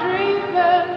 dream.